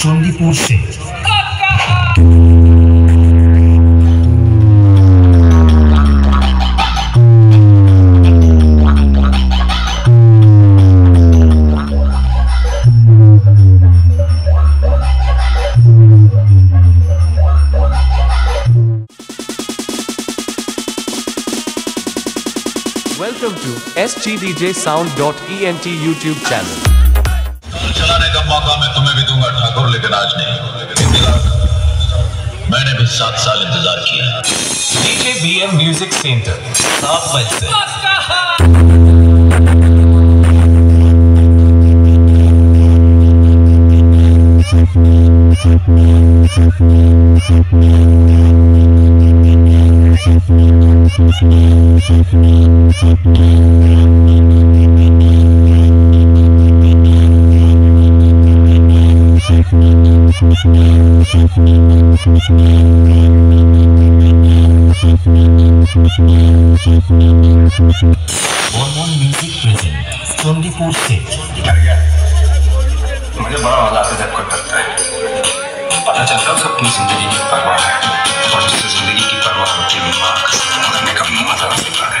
चंडीपुर से Welcome to sgdjsound.ent YouTube channel. चलाने का मौका मैं तुम्हें भी दूँगा ठाकुर लेकिन आज नहीं। मैंने भी सात साल इंतज़ार किया। DJ BM Music Center, सात मई से। हॉर्मोन म्यूज़िक प्रेजेंट चंडीपुर से मुझे बड़ा मज़ा आता जब कोई करता है पता चलता उसे अपनी ज़िंदगी की परवाह है और जिससे ज़िंदगी की परवाह होती है वो माँ कसम मरने का मज़ा होता है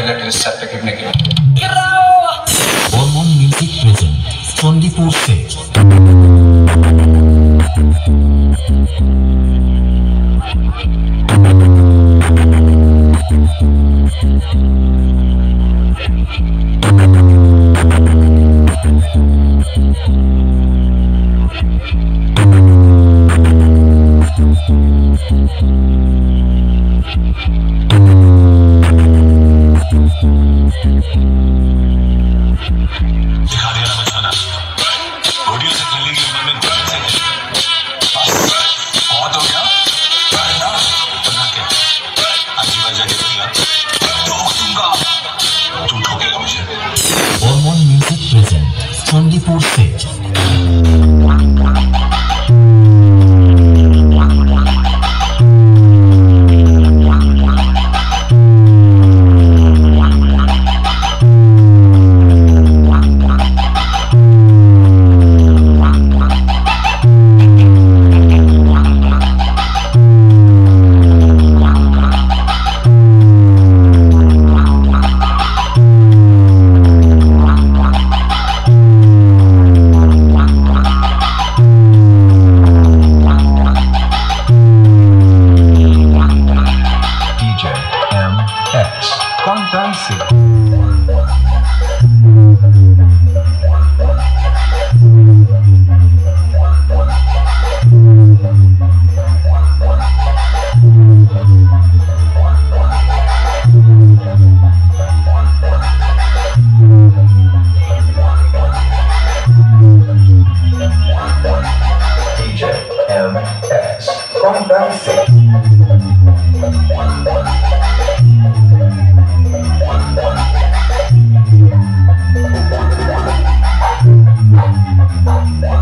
तो एक महीना लगेगा टेस्ट सर्टिफिकेट गिरने के लिए Contancia DJ Contancia Música